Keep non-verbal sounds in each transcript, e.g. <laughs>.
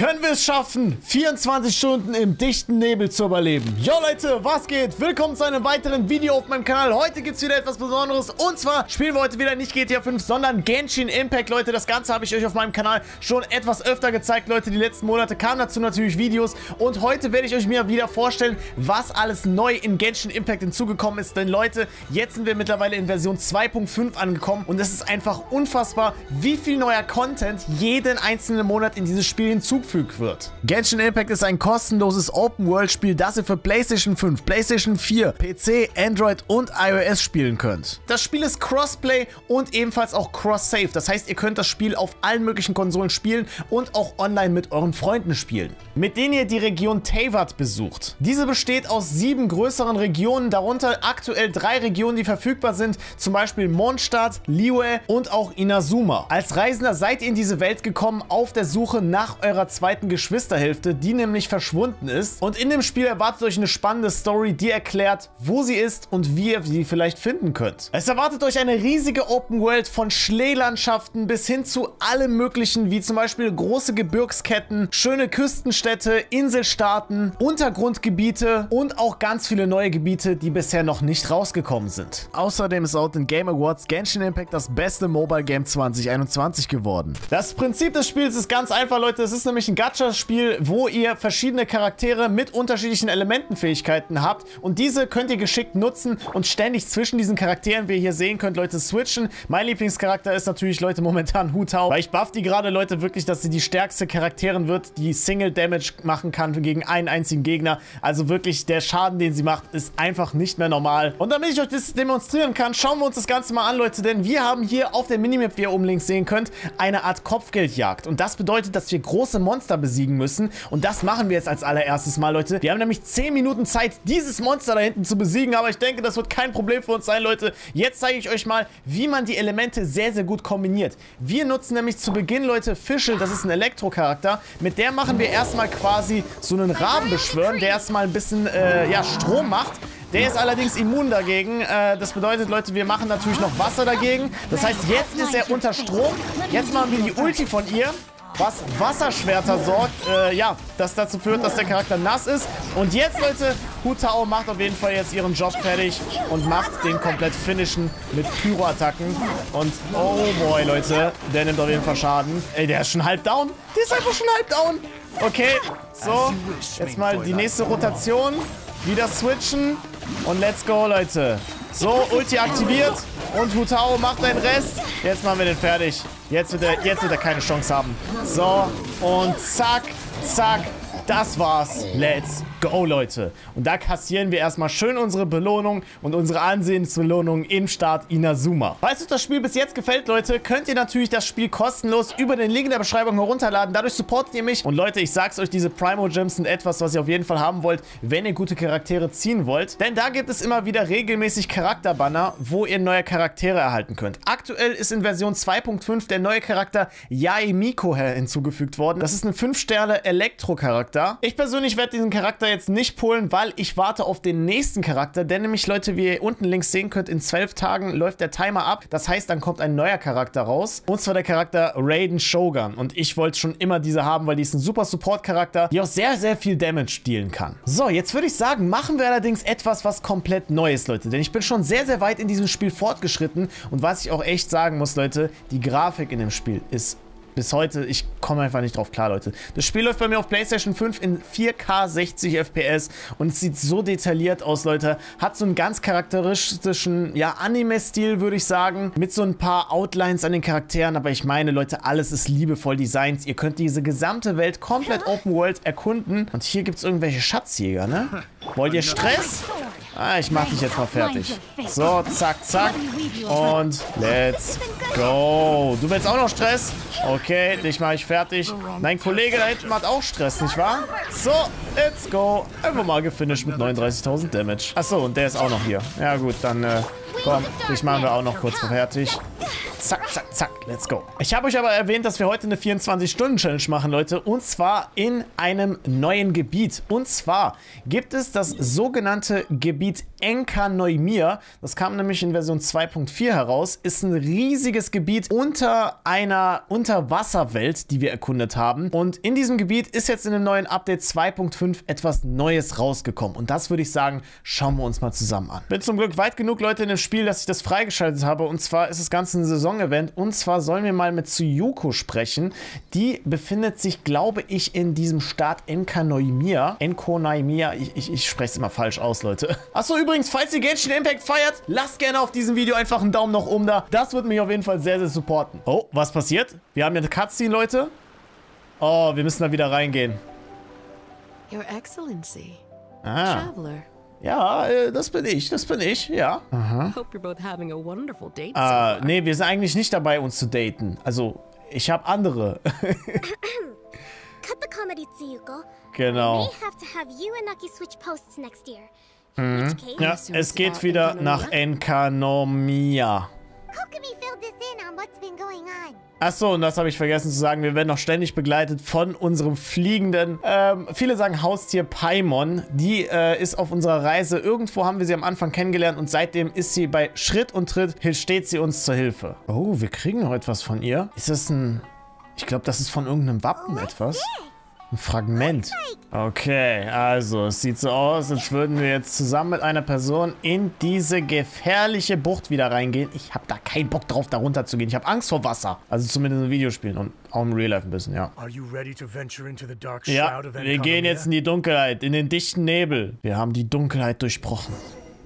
Können wir es schaffen, 24 Stunden im dichten Nebel zu überleben? Jo Leute, was geht? Willkommen zu einem weiteren Video auf meinem Kanal. Heute gibt es wieder etwas Besonderes und zwar spielen wir heute wieder nicht GTA 5, sondern Genshin Impact, Leute. Das Ganze habe ich euch auf meinem Kanal schon etwas öfter gezeigt, Leute. Die letzten Monate kamen dazu natürlich Videos und heute werde ich euch mir wieder vorstellen, was alles neu in Genshin Impact hinzugekommen ist. Denn Leute, jetzt sind wir mittlerweile in Version 2.5 angekommen und es ist einfach unfassbar, wie viel neuer Content jeden einzelnen Monat in dieses Spiel hinzugefügt wird. Genshin Impact ist ein kostenloses Open-World-Spiel, das ihr für PlayStation 5, PlayStation 4, PC, Android und iOS spielen könnt. Das Spiel ist Crossplay und ebenfalls auch Cross-Save. Das heißt, ihr könnt das Spiel auf allen möglichen Konsolen spielen und auch online mit euren Freunden spielen. Mit denen ihr die Region Teyvat besucht. Diese besteht aus sieben größeren Regionen, darunter aktuell drei Regionen, die verfügbar sind, zum Beispiel Mondstadt, Liyue und auch Inazuma. Als Reisender seid ihr in diese Welt gekommen auf der Suche nach eurer zweiten Geschwisterhälfte, die nämlich verschwunden ist. Und in dem Spiel erwartet euch eine spannende Story, die erklärt, wo sie ist und wie ihr sie vielleicht finden könnt. Es erwartet euch eine riesige Open World von Schneelandschaften bis hin zu allem möglichen, wie zum Beispiel große Gebirgsketten, schöne Küstenstädte, Inselstaaten, Untergrundgebiete und auch ganz viele neue Gebiete, die bisher noch nicht rausgekommen sind. Außerdem ist auch den Game Awards Genshin Impact das beste Mobile Game 2021 geworden. Das Prinzip des Spiels ist ganz einfach, Leute. Es ist nämlich ein Gacha-Spiel, wo ihr verschiedene Charaktere mit unterschiedlichen Elementenfähigkeiten habt und diese könnt ihr geschickt nutzen und ständig zwischen diesen Charakteren, wie ihr hier sehen könnt, Leute, switchen. Mein Lieblingscharakter ist natürlich, Leute, momentan Hu Tao, weil ich buff die gerade, Leute, wirklich, dass sie die stärkste Charakterin wird, die Single Damage machen kann gegen einen einzigen Gegner. Also wirklich, der Schaden, den sie macht, ist einfach nicht mehr normal. Und damit ich euch das demonstrieren kann, schauen wir uns das Ganze mal an, Leute, denn wir haben hier auf der Minimap, wie ihr oben links sehen könnt, eine Art Kopfgeldjagd. Und das bedeutet, dass wir große Monster besiegen müssen. Und das machen wir jetzt als allererstes mal, Leute. Wir haben nämlich 10 Minuten Zeit, dieses Monster da hinten zu besiegen. Aber ich denke, das wird kein Problem für uns sein, Leute. Jetzt zeige ich euch mal, wie man die Elemente sehr, sehr gut kombiniert. Wir nutzen nämlich zu Beginn, Leute, Fischl. Das ist ein Elektrocharakter. Mit der machen wir erstmal quasi so einen Raben beschwören, der erstmal ein bisschen, äh, ja, Strom macht. Der ist allerdings immun dagegen. Äh, das bedeutet, Leute, wir machen natürlich noch Wasser dagegen. Das heißt, jetzt ist er unter Strom. Jetzt machen wir die Ulti von ihr was Wasserschwerter sorgt, äh, ja, das dazu führt, dass der Charakter nass ist. Und jetzt, Leute, Hu Tao macht auf jeden Fall jetzt ihren Job fertig und macht den komplett finishen mit Pyro-Attacken. Und, oh boy, Leute, der nimmt auf jeden Fall Schaden. Ey, der ist schon halb down. Der ist einfach schon halb down. Okay, so, jetzt mal die nächste Rotation. Wieder switchen und let's go, Leute. So, Ulti aktiviert und Hutao macht den Rest. Jetzt machen wir den fertig. Jetzt wird, er, jetzt wird er keine Chance haben. So, und zack, zack. Das war's. Let's go, Leute. Und da kassieren wir erstmal schön unsere Belohnung und unsere Ansehensbelohnung im Start Inazuma. Falls euch das Spiel bis jetzt gefällt, Leute, könnt ihr natürlich das Spiel kostenlos über den Link in der Beschreibung herunterladen. Dadurch supportet ihr mich. Und Leute, ich sag's euch, diese Primo Gems sind etwas, was ihr auf jeden Fall haben wollt, wenn ihr gute Charaktere ziehen wollt. Denn da gibt es immer wieder regelmäßig Charakterbanner, wo ihr neue Charaktere erhalten könnt. Aktuell ist in Version 2.5 der neue Charakter Yae Miko hinzugefügt worden. Das ist ein 5-Sterne-Elektro-Charakter. Ich persönlich werde diesen Charakter jetzt nicht pullen, weil ich warte auf den nächsten Charakter. Denn nämlich, Leute, wie ihr unten links sehen könnt, in zwölf Tagen läuft der Timer ab. Das heißt, dann kommt ein neuer Charakter raus. Und zwar der Charakter Raiden Shogun. Und ich wollte schon immer diese haben, weil die ist ein super Support-Charakter, die auch sehr, sehr viel Damage dealen kann. So, jetzt würde ich sagen, machen wir allerdings etwas, was komplett neu ist, Leute. Denn ich bin schon sehr, sehr weit in diesem Spiel fortgeschritten. Und was ich auch echt sagen muss, Leute, die Grafik in dem Spiel ist bis heute, ich komme einfach nicht drauf klar, Leute. Das Spiel läuft bei mir auf PlayStation 5 in 4K 60 FPS und es sieht so detailliert aus, Leute. Hat so einen ganz charakteristischen, ja, Anime-Stil, würde ich sagen. Mit so ein paar Outlines an den Charakteren, aber ich meine, Leute, alles ist liebevoll designt. Ihr könnt diese gesamte Welt komplett Open World erkunden. Und hier gibt es irgendwelche Schatzjäger, ne? <laughs> Wollt ihr Stress? Ah, ich mach dich jetzt mal fertig. So, zack, zack. Und let's go. Du willst auch noch Stress? Okay, dich mache ich fertig. Mein Kollege da hinten hat auch Stress, nicht wahr? So, let's go. Einfach mal gefinisht mit 39.000 Damage. Achso, und der ist auch noch hier. Ja gut, dann äh, komm, dich machen wir auch noch kurz fertig. Zack, zack, zack. Let's go. Ich habe euch aber erwähnt, dass wir heute eine 24-Stunden-Challenge machen, Leute. Und zwar in einem neuen Gebiet. Und zwar gibt es das sogenannte Gebiet Enka Neumir. Das kam nämlich in Version 2.4 heraus. Ist ein riesiges Gebiet unter einer Unterwasserwelt, die wir erkundet haben. Und in diesem Gebiet ist jetzt in dem neuen Update 2.5 etwas Neues rausgekommen. Und das würde ich sagen, schauen wir uns mal zusammen an. Bin zum Glück weit genug, Leute, in dem Spiel, dass ich das freigeschaltet habe. Und zwar ist das Ganze ein Saison-Event. Und zwar sollen wir mal mit Tsuyuko sprechen. Die befindet sich, glaube ich, in diesem Staat Enka Neumir. Enko Neumir. Ich, ich, ich spreche es immer falsch aus, Leute. <laughs> Achso, übrigens Übrigens, falls ihr Genshin Impact feiert, lasst gerne auf diesem Video einfach einen Daumen nach oben da. Das wird mich auf jeden Fall sehr, sehr supporten. Oh, was passiert? Wir haben ja eine Cutscene, Leute. Oh, wir müssen da wieder reingehen. Your Excellency. Ah. Traveler. Ja, äh, das bin ich, das bin ich, ja. Aha. Hope you're both having a wonderful date so Äh, nee, wir sind eigentlich nicht dabei, uns zu daten. Also, ich habe andere. <laughs> Genau. Case, Ja, es geht wieder nach Enkanomia. Kokomi filled. Achso, und das habe ich vergessen zu sagen. Wir werden noch ständig begleitet von unserem fliegenden, ähm, viele sagen Haustier Paimon. Die äh, ist auf unserer Reise. Irgendwo haben wir sie am Anfang kennengelernt und seitdem ist sie bei Schritt und Tritt, steht sie uns zur Hilfe. Oh, wir kriegen heute was von ihr. Ist das ein... Ich glaube, das ist von irgendeinem Wappen etwas. Ein Fragment. Okay, also es sieht so aus, als würden wir jetzt zusammen mit einer Person in diese gefährliche Bucht wieder reingehen. Ich habe da keinen Bock drauf, da runter zu gehen. Ich habe Angst vor Wasser. Also zumindest in Videospielen und auch im Real Life ein bisschen, ja. Are you ready to venture into the dark Ja, shroud of wir gehen jetzt in die Dunkelheit, in den dichten Nebel. Wir haben die Dunkelheit durchbrochen.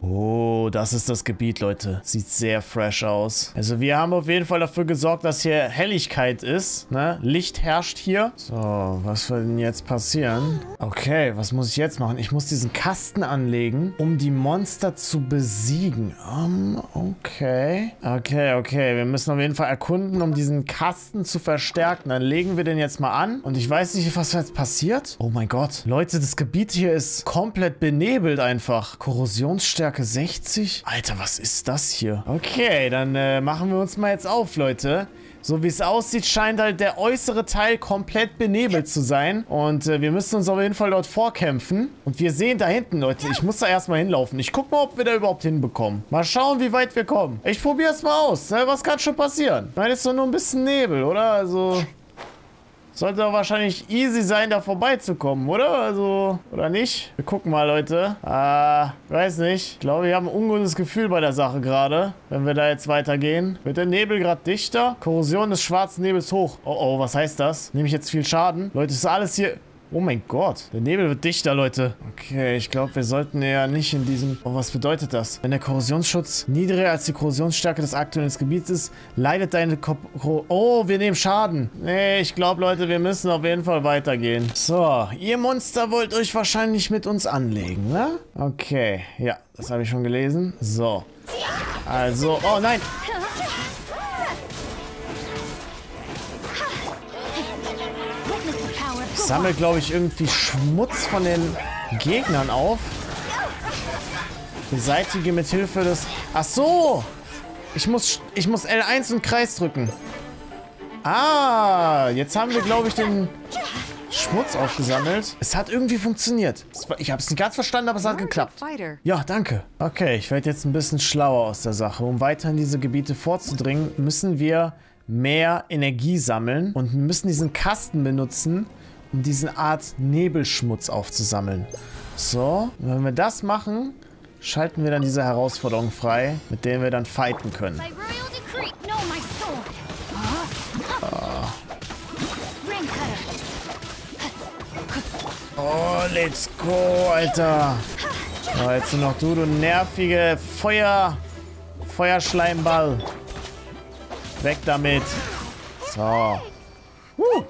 Oh, das ist das Gebiet, Leute. Sieht sehr fresh aus. Also wir haben auf jeden Fall dafür gesorgt, dass hier Helligkeit ist. Ne? Licht herrscht hier. So, was wird denn jetzt passieren? Okay, was muss ich jetzt machen? Ich muss diesen Kasten anlegen, um die Monster zu besiegen. Um, okay. Okay, okay. Wir müssen auf jeden Fall erkunden, um diesen Kasten zu verstärken. Dann legen wir den jetzt mal an. Und ich weiß nicht, was jetzt passiert. Oh mein Gott. Leute, das Gebiet hier ist komplett benebelt einfach. Korrosionsstärke 60? Alter, was ist das hier? Okay, dann äh, machen wir uns mal jetzt auf, Leute. So wie es aussieht, scheint halt der äußere Teil komplett benebelt zu sein. Und äh, wir müssen uns auf jeden Fall dort vorkämpfen. Und wir sehen da hinten, Leute, ich muss da erstmal hinlaufen. Ich guck mal, ob wir da überhaupt hinbekommen. Mal schauen, wie weit wir kommen. Ich probiere es mal aus. Ne? Was kann schon passieren? Es ist doch nur ein bisschen Nebel, oder? Also... Sollte doch wahrscheinlich easy sein, da vorbeizukommen, oder? Also, oder nicht? Wir gucken mal, Leute. Ah, weiß nicht. Ich glaube, wir haben ein ungutes Gefühl bei der Sache gerade, wenn wir da jetzt weitergehen. Wird der Nebel gerade dichter? Korrosion des schwarzen Nebels hoch. Oh, oh, was heißt das? Nehme ich jetzt viel Schaden? Leute, ist alles hier... Oh mein Gott. Der Nebel wird dichter, Leute. Okay, ich glaube, wir sollten ja nicht in diesem... Oh, was bedeutet das? Wenn der Korrosionsschutz niedriger als die Korrosionsstärke des aktuellen Gebiets ist, leidet deine... Ko oh, wir nehmen Schaden. Nee, ich glaube, Leute, wir müssen auf jeden Fall weitergehen. So, ihr Monster wollt euch wahrscheinlich mit uns anlegen, ne? Okay, ja, das habe ich schon gelesen. So. Also, oh nein. Sammle, glaube ich, irgendwie Schmutz von den Gegnern auf. Beseitige mit Hilfe des... Ach so! Ich muss, ich muss L1 und Kreis drücken. Ah, jetzt haben wir, glaube ich, den Schmutz aufgesammelt. Es hat irgendwie funktioniert. Ich habe es nicht ganz verstanden, aber es hat geklappt. Ja, danke. Okay, ich werde jetzt ein bisschen schlauer aus der Sache. Um weiter in diese Gebiete vorzudringen, müssen wir mehr Energie sammeln und müssen diesen Kasten benutzen, um diesen Art Nebelschmutz aufzusammeln. So, und wenn wir das machen, schalten wir dann diese Herausforderung frei, mit der wir dann fighten können. Oh, let's go, Alter. Oh, jetzt nur noch du, du nervige Feuer... Feuerschleimball. Weg damit. So. Woo.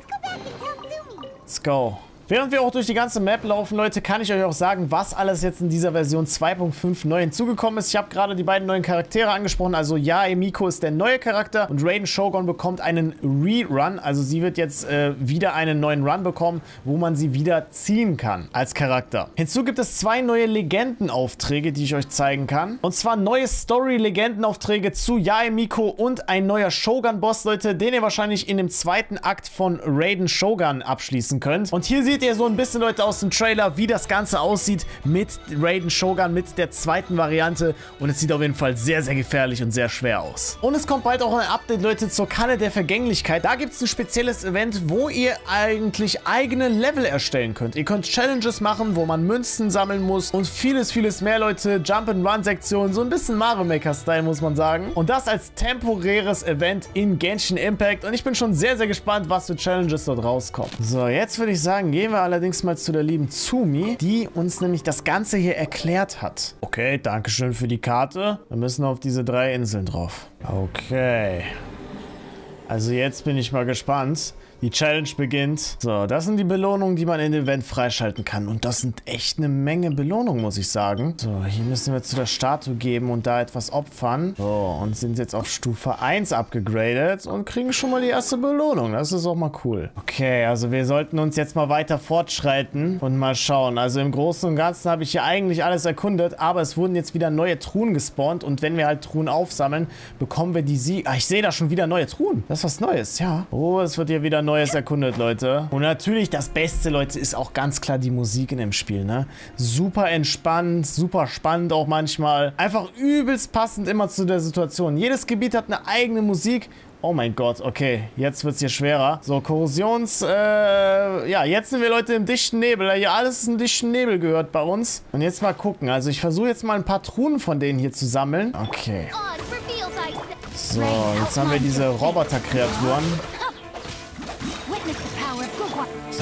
Go Während wir auch durch die ganze Map laufen, Leute, kann ich euch auch sagen, was alles jetzt in dieser Version 2.5 neu hinzugekommen ist. Ich habe gerade die beiden neuen Charaktere angesprochen. Also ja, Emiko ist der neue Charakter und Raiden Shogun bekommt einen Rerun. Also sie wird jetzt äh, wieder einen neuen Run bekommen, wo man sie wieder ziehen kann als Charakter. Hinzu gibt es zwei neue Legendenaufträge, die ich euch zeigen kann. Und zwar neue Story-Legendenaufträge zu Yae Miko und ein neuer Shogun-Boss, Leute, den ihr wahrscheinlich in dem zweiten Akt von Raiden Shogun abschließen könnt. Und hier seht ihr so ein bisschen, Leute, aus dem Trailer, wie das Ganze aussieht mit Raiden Shogun, mit der zweiten Variante. Und es sieht auf jeden Fall sehr, sehr gefährlich und sehr schwer aus. Und es kommt bald auch ein Update, Leute, zur Kanne der Vergänglichkeit. Da gibt es ein spezielles Event, wo ihr eigentlich eigene Level erstellen könnt. Ihr könnt Challenges machen, wo man Münzen sammeln muss und vieles, vieles mehr, Leute. Jump-and-Run-Sektionen, so ein bisschen Mario Maker-Style, muss man sagen. Und das als temporäres Event in Genshin Impact. Und ich bin schon sehr, sehr gespannt, was für Challenges dort rauskommen. So, jetzt würde ich sagen, gehen wir allerdings mal zu der lieben Zumi, die uns nämlich das Ganze hier erklärt hat. Okay, danke schön für die Karte. Wir müssen auf diese drei Inseln drauf. Okay. Also jetzt bin ich mal gespannt. Die Challenge beginnt. So, das sind die Belohnungen, die man in dem Event freischalten kann. Und das sind echt eine Menge Belohnungen, muss ich sagen. So, hier müssen wir zu der Statue geben und da etwas opfern. So, und sind jetzt auf Stufe 1 abgegradet und kriegen schon mal die erste Belohnung. Das ist auch mal cool. Okay, also wir sollten uns jetzt mal weiter fortschreiten und mal schauen. Also im Großen und Ganzen habe ich hier eigentlich alles erkundet, aber es wurden jetzt wieder neue Truhen gespawnt und wenn wir halt Truhen aufsammeln, bekommen wir die Sieg... Ah, ich sehe da schon wieder neue Truhen. Das ist was Neues, ja. Oh, es wird hier wieder neu Neues erkundet, Leute. Und natürlich das Beste, Leute, ist auch ganz klar die Musik in dem Spiel, ne? Super entspannt, super spannend auch manchmal. Einfach übelst passend immer zu der Situation. Jedes Gebiet hat eine eigene Musik Oh mein Gott, okay. Jetzt wird es hier schwerer. So, Korrosions... Äh, ja, jetzt sind wir, Leute, im dichten Nebel. Hier alles ist im dichten Nebel gehört bei uns. Und jetzt mal gucken. Also ich versuche jetzt mal ein paar Truhen von denen hier zu sammeln. Okay. So, jetzt haben wir diese Roboter-Kreaturen.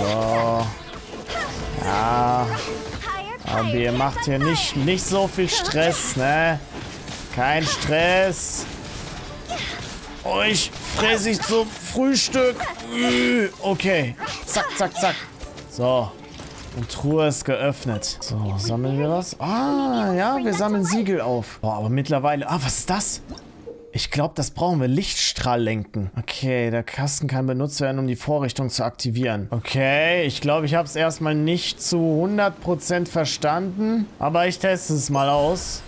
So. Ja. Aber ihr macht hier nicht, nicht so viel Stress, ne? Kein Stress. Euch fresse ich zum Frühstück. Okay. Zack, zack, zack. So. Und Truhe ist geöffnet. So, sammeln wir was? Ah, ja, wir sammeln Siegel auf. Boah, aber mittlerweile... Ah, was ist das? Ich glaube, das brauchen wir. Lichtstrahl lenken. Okay, der Kasten kann benutzt werden, um die Vorrichtung zu aktivieren. Okay, ich glaube, ich habe es erstmal nicht zu 100% verstanden. Aber ich teste es mal aus.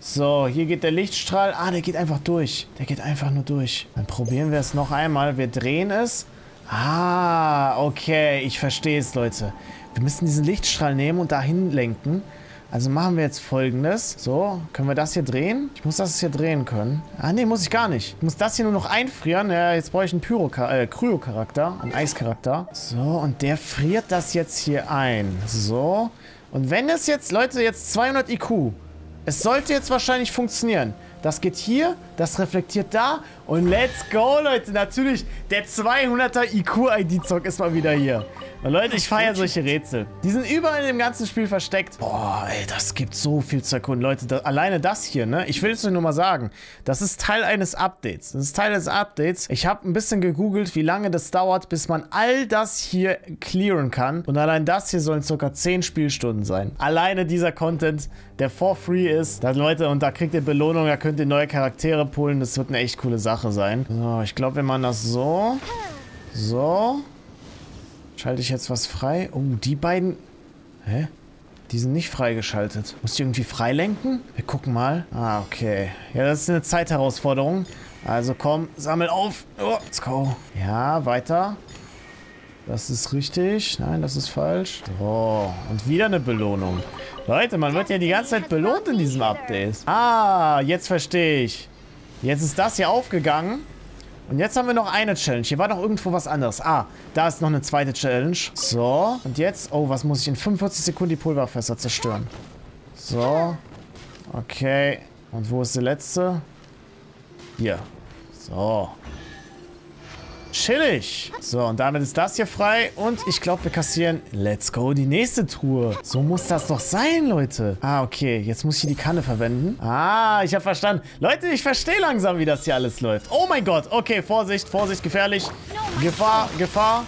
So, hier geht der Lichtstrahl. Ah, der geht einfach durch. Der geht einfach nur durch. Dann probieren wir es noch einmal. Wir drehen es. Ah, okay. Ich verstehe es, Leute. Wir müssen diesen Lichtstrahl nehmen und dahin lenken. Also machen wir jetzt folgendes. So, können wir das hier drehen? Ich muss das hier drehen können. Ah, nee, muss ich gar nicht. Ich muss das hier nur noch einfrieren. Ja, jetzt brauche ich einen Pyro äh, Kryo-Charakter, einen Eischarakter. So, und der friert das jetzt hier ein. So. Und wenn es jetzt, Leute, jetzt 200 IQ. Es sollte jetzt wahrscheinlich funktionieren. Das geht hier, das reflektiert da und let's go, Leute. Natürlich, der 200er IQ-ID-Zock ist mal wieder hier. Und Leute, ich feiere solche Rätsel. Die sind überall in dem ganzen Spiel versteckt. Boah, ey, das gibt so viel zu erkunden. Leute, da, alleine das hier, ne? Ich will es euch nur mal sagen. Das ist Teil eines Updates. Das ist Teil des Updates. Ich habe ein bisschen gegoogelt, wie lange das dauert, bis man all das hier clearen kann. Und allein das hier sollen circa 10 Spielstunden sein. Alleine dieser Content, der for free ist. Da, Leute, und da kriegt ihr Belohnung, da könnt ihr neue Charaktere pullen. Das wird eine echt coole Sache sein. So, ich glaube, wenn man das so... So... Schalte ich jetzt was frei? Oh, die beiden... Hä? Die sind nicht freigeschaltet. Muss ich irgendwie freilenken? Wir gucken mal. Ah, okay. Ja, das ist eine Zeitherausforderung. Also komm, sammel auf. Oh, let's go. Ja, weiter. Das ist richtig. Nein, das ist falsch. So, und wieder eine Belohnung. Leute, man wird ja die ganze Zeit belohnt in diesem Update. Ah, jetzt verstehe ich. Jetzt ist das hier aufgegangen. Und jetzt haben wir noch eine Challenge. Hier war doch irgendwo was anderes. Ah, da ist noch eine zweite Challenge. So, und jetzt... Oh, was muss ich in 45 Sekunden die Pulverfässer zerstören? So. Okay. Und wo ist die letzte? Hier. So. Chillig. So, und damit ist das hier frei. Und ich glaube, wir kassieren, let's go, die nächste Truhe. So muss das doch sein, Leute. Ah, okay. Jetzt muss ich hier die Kanne verwenden. Ah, ich habe verstanden. Leute, ich verstehe langsam, wie das hier alles läuft. Oh mein Gott. Okay, Vorsicht, Vorsicht, gefährlich. Gefahr, Gefahr.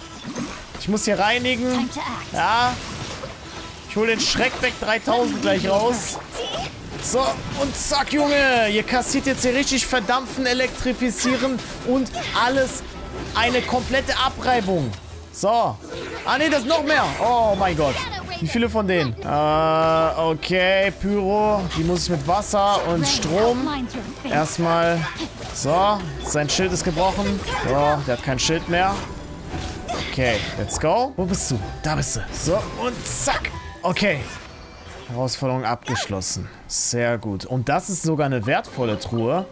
Ich muss hier reinigen. Ja. Ich hole den Schreck weg 3000 gleich raus. So, und zack, Junge. Ihr kassiert jetzt hier richtig verdampfen, elektrifizieren und alles eine komplette Abreibung. So. Ah, nee, das ist noch mehr. Oh mein Gott. Wie viele von denen? Äh, okay. Pyro. Die muss ich mit Wasser und Strom. Erstmal. So. Sein Schild ist gebrochen. So, der hat kein Schild mehr. Okay, let's go. Wo bist du? Da bist du. So, und zack. Okay. Herausforderung abgeschlossen. Sehr gut. Und das ist sogar eine wertvolle Truhe.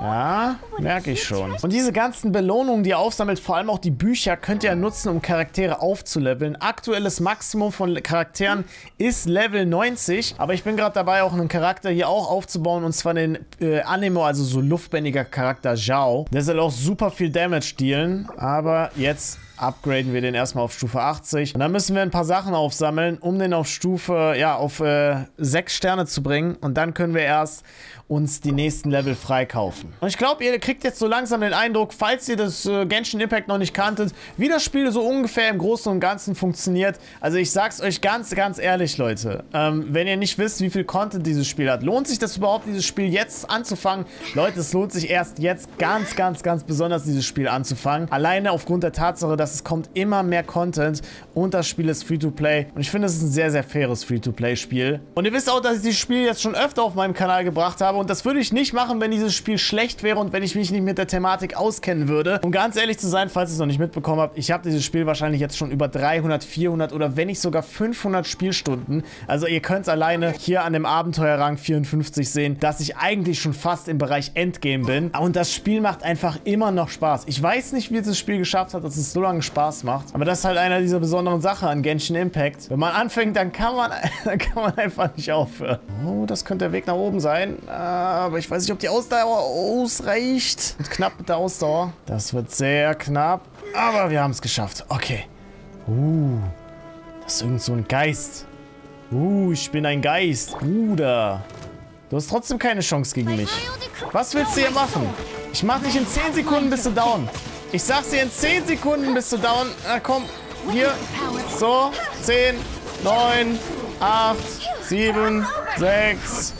Ja, merke ich schon. Und diese ganzen Belohnungen, die ihr aufsammelt, vor allem auch die Bücher, könnt ihr ja nutzen, um Charaktere aufzuleveln. Aktuelles Maximum von Charakteren ist Level 90. Aber ich bin gerade dabei, auch einen Charakter hier auch aufzubauen. Und zwar den äh, Anemo, also so luftbändiger Charakter Zhao. Der soll auch super viel Damage dealen. Aber jetzt upgraden wir den erstmal auf Stufe 80. Und dann müssen wir ein paar Sachen aufsammeln, um den auf Stufe, ja, auf äh, 6 Sterne zu bringen. Und dann können wir erst uns die nächsten Level freikaufen. Und ich glaube, ihr kriegt jetzt so langsam den Eindruck, falls ihr das äh, Genshin Impact noch nicht kanntet, wie das Spiel so ungefähr im Großen und Ganzen funktioniert. Also ich sag's euch ganz, ganz ehrlich, Leute. Ähm, wenn ihr nicht wisst, wie viel Content dieses Spiel hat, lohnt sich das überhaupt, dieses Spiel jetzt anzufangen? Leute, es lohnt sich erst jetzt ganz, ganz, ganz besonders, dieses Spiel anzufangen. Alleine aufgrund der Tatsache, dass es kommt immer mehr Content und das Spiel ist Free-to-Play. Und ich finde, es ist ein sehr, sehr faires Free-to-Play-Spiel. Und ihr wisst auch, dass ich dieses Spiel jetzt schon öfter auf meinem Kanal gebracht habe und das würde ich nicht machen, wenn dieses Spiel schlecht wäre und wenn ich mich nicht mit der Thematik auskennen würde. Um ganz ehrlich zu sein, falls ihr es noch nicht mitbekommen habt, ich habe dieses Spiel wahrscheinlich jetzt schon über 300, 400 oder wenn nicht sogar 500 Spielstunden. Also ihr könnt es alleine hier an dem Abenteuerrang 54 sehen, dass ich eigentlich schon fast im Bereich Endgame bin. Und das Spiel macht einfach immer noch Spaß. Ich weiß nicht, wie es das Spiel geschafft hat, dass es so lange Spaß macht. Aber das ist halt einer dieser besonderen Sachen an Genshin Impact. Wenn man anfängt, dann kann man, <laughs> dann kann man einfach nicht aufhören. Oh, das könnte der Weg nach oben sein. Aber ich weiß nicht, ob die Ausdauer ausreicht. Und knapp mit der Ausdauer. Das wird sehr knapp. Aber wir haben es geschafft. Okay. Uh, das ist irgend so ein Geist. Uh, ich bin ein Geist. Bruder. Du hast trotzdem keine Chance gegen mich. Was willst du hier machen? Ich mach dich in 10 Sekunden bist du down. Ich sag's dir, in 10 Sekunden bist du down. Na komm, hier. So, 10, 9, 8, 7, 6.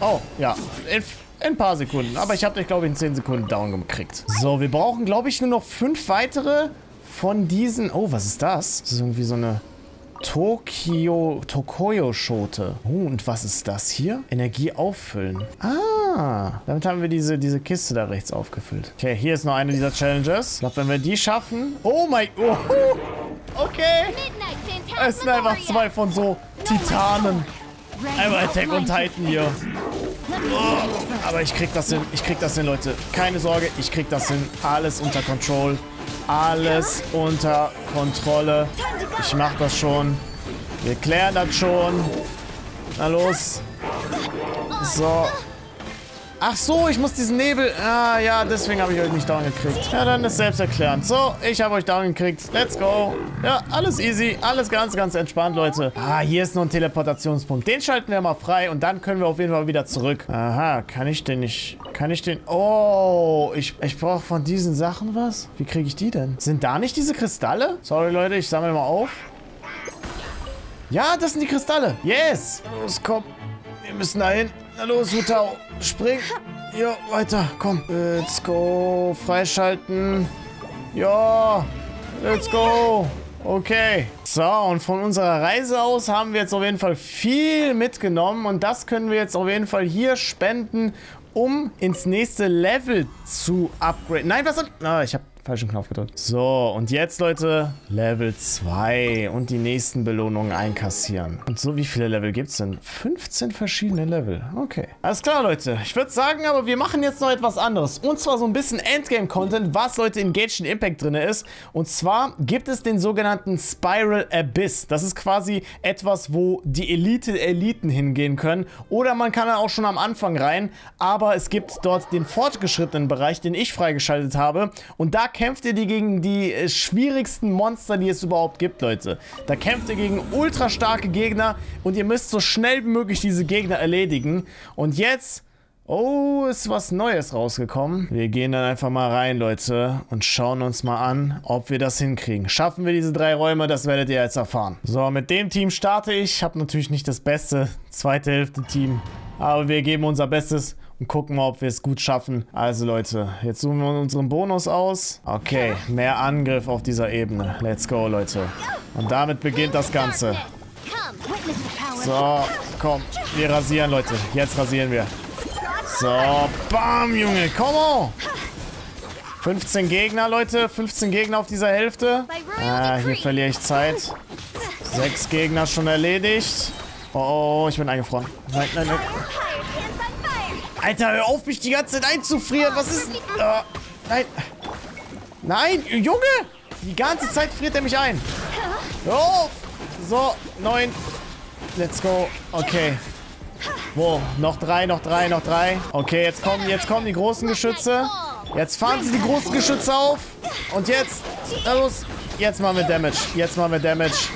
Oh, ja. In, in ein paar Sekunden. Aber ich habe dich, glaube ich, in 10 Sekunden down gekriegt. So, wir brauchen, glaube ich, nur noch 5 weitere von diesen... Oh, was ist das? Das ist irgendwie so eine... Tokio, Tokoyo-Schote. Oh, und was ist das hier? Energie auffüllen. Ah, damit haben wir diese, diese Kiste da rechts aufgefüllt. Okay, hier ist noch eine dieser Challenges. Ich glaube, wenn wir die schaffen... Oh mein... Oh, <laughs> okay. Es sind einfach zwei von so Titanen. Einmal Attack und Titan hier. Aber ich krieg das hin. Ich krieg das hin, Leute. Keine Sorge, ich krieg das hin. Alles unter Control. Alles unter Kontrolle. Ich mach das schon. Wir klären das schon. Na los. So. Ach so, ich muss diesen Nebel... Ah, ja, deswegen habe ich euch nicht down gekriegt. Ja, dann ist selbsterklärend. So, ich habe euch down gekriegt. Let's go. Ja, alles easy. Alles ganz, ganz entspannt, Leute. Ah, hier ist noch ein Teleportationspunkt. Den schalten wir mal frei und dann können wir auf jeden Fall wieder zurück. Aha, kann ich den nicht... Kann ich den... Oh, ich, ich brauche von diesen Sachen was? Wie kriege ich die denn? Sind da nicht diese Kristalle? Sorry, Leute, ich sammle mal auf. Ja, das sind die Kristalle. Yes. Los, komm. Wir müssen dahin. Na los, Hutau. Spring. Ja, weiter. Komm. Let's go. Freischalten. Ja. Let's go. Okay. So, und von unserer Reise aus haben wir jetzt auf jeden Fall viel mitgenommen. Und das können wir jetzt auf jeden Fall hier spenden, um ins nächste Level zu upgraden. Nein, was? Ah, ich habe falschen Knopf gedrückt. So, und jetzt, Leute, Level 2 und die nächsten Belohnungen einkassieren. Und so, wie viele Level gibt es denn? 15 verschiedene Level. Okay. Alles klar, Leute. Ich würde sagen, aber wir machen jetzt noch etwas anderes. Und zwar so ein bisschen Endgame-Content, was, Leute, in Genshin Impact drin ist. Und zwar gibt es den sogenannten Spiral Abyss. Das ist quasi etwas, wo die Elite-Eliten hingehen können. Oder man kann auch schon am Anfang rein. Aber es gibt dort den fortgeschrittenen Bereich, den ich freigeschaltet habe. Und da kämpft ihr die gegen die äh, schwierigsten Monster, die es überhaupt gibt, Leute. Da kämpft ihr gegen ultra starke Gegner und ihr müsst so schnell wie möglich diese Gegner erledigen. Und jetzt Oh, ist was Neues rausgekommen. Wir gehen dann einfach mal rein, Leute, und schauen uns mal an, ob wir das hinkriegen. Schaffen wir diese drei Räume, das werdet ihr jetzt erfahren. So, mit dem Team starte ich. Ich habe natürlich nicht das beste zweite Hälfte Team, aber wir geben unser Bestes und gucken mal, ob wir es gut schaffen. Also Leute, jetzt suchen wir unseren Bonus aus. Okay, mehr Angriff auf dieser Ebene. Let's go, Leute. Und damit beginnt das Ganze. So, komm, wir rasieren, Leute. Jetzt rasieren wir. So, bam, Junge, komm on. 15 Gegner, Leute. 15 Gegner auf dieser Hälfte. Ah, hier verliere ich Zeit. Sechs Gegner schon erledigt. Oh, oh, ich bin eingefroren. Nein, nein, nein. Alter, hör auf, mich die ganze Zeit einzufrieren. Was ist... Oh, nein. Nein, Junge. Die ganze Zeit friert er mich ein. Auf. So, neun. Let's go. Okay. Wo? Noch drei, noch drei, noch drei. Okay, jetzt kommen, jetzt kommen die großen Geschütze. Jetzt fahren sie die großen Geschütze auf. Und jetzt, na los. Jetzt machen wir Damage. Jetzt machen wir Damage.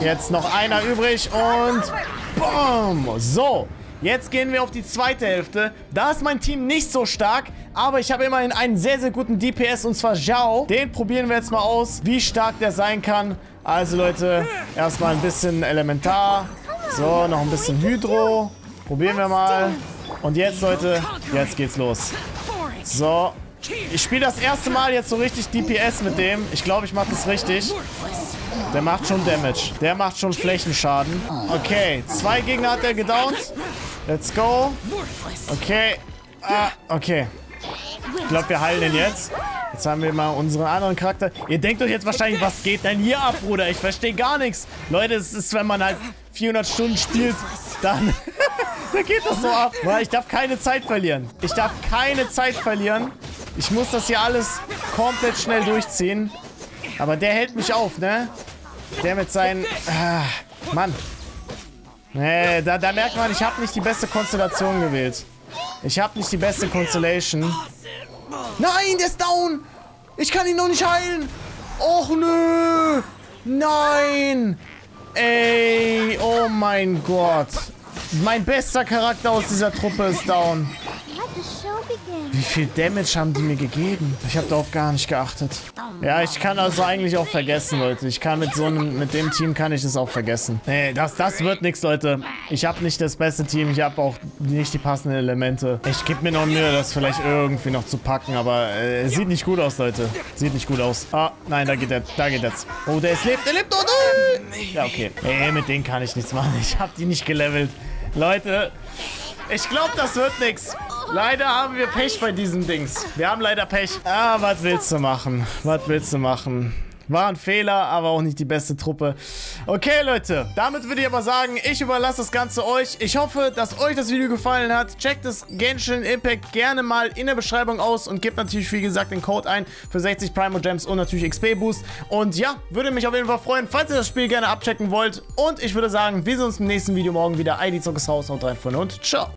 Jetzt noch einer übrig und BOOM! So, jetzt gehen wir auf die zweite Hälfte. Da ist mein Team nicht so stark, aber ich habe immerhin einen sehr, sehr guten DPS und zwar Zhao. Den probieren wir jetzt mal aus, wie stark der sein kann. Also Leute, erstmal ein bisschen Elementar. So, noch ein bisschen Hydro. Probieren wir mal. Und jetzt, Leute, jetzt geht's los. So, ich spiele das erste Mal jetzt so richtig DPS mit dem. Ich glaube, ich mache das richtig. Der macht schon Damage. Der macht schon Flächenschaden. Okay, zwei Gegner hat er gedownt. Let's go. Okay. Ah, okay. Ich glaube, wir heilen ihn jetzt. Jetzt haben wir mal unseren anderen Charakter. Ihr denkt euch jetzt wahrscheinlich, was geht denn hier ab, Bruder? Ich verstehe gar nichts. Leute, es ist, wenn man halt 400 Stunden spielt, dann... <laughs> da geht das so ab. Ich darf keine Zeit verlieren. Ich darf keine Zeit verlieren. Ich muss das hier alles komplett schnell durchziehen. Aber der hält mich auf, ne? Der mit seinen... Ah, Mann. Nee, da, da merkt man, ich habe nicht die beste Konstellation gewählt. Ich habe nicht die beste Constellation. Nein, der ist down. Ich kann ihn noch nicht heilen. Och, nö. Nein. Ey, oh mein Gott. Mein bester Charakter aus dieser Truppe ist down. Wie viel Damage haben die mir gegeben? Ich habe darauf gar nicht geachtet. Ja, ich kann also eigentlich auch vergessen, Leute. Ich kann mit so einem, mit dem Team kann ich das auch vergessen. Nee, das, das wird nichts, Leute. Ich habe nicht das beste Team. Ich habe auch nicht die passenden Elemente. Ich gebe mir noch Mühe, das vielleicht irgendwie noch zu packen, aber äh, sieht nicht gut aus, Leute. Sieht nicht gut aus. Ah, nein, da geht er, da geht jetzt. Oh, der ist lebt, der lebt. Oh nein! Ja, okay. Ey, mit denen kann ich nichts machen. Ich habe die nicht gelevelt. Leute, ich glaube, das wird nichts. Leider haben wir Pech bei diesen Dings. Wir haben leider Pech. Ah, was willst du machen? Was willst du machen? War ein Fehler, aber auch nicht die beste Truppe. Okay, Leute. Damit würde ich aber sagen, ich überlasse das Ganze euch. Ich hoffe, dass euch das Video gefallen hat. Checkt das Genshin Impact gerne mal in der Beschreibung aus und gebt natürlich, wie gesagt, den Code ein für 60 Primo Gems und natürlich XP Boost. Und ja, würde mich auf jeden Fall freuen, falls ihr das Spiel gerne abchecken wollt. Und ich würde sagen, wir sehen uns im nächsten Video morgen wieder. ID Zockes Haus. Haut rein, Freunde, und ciao.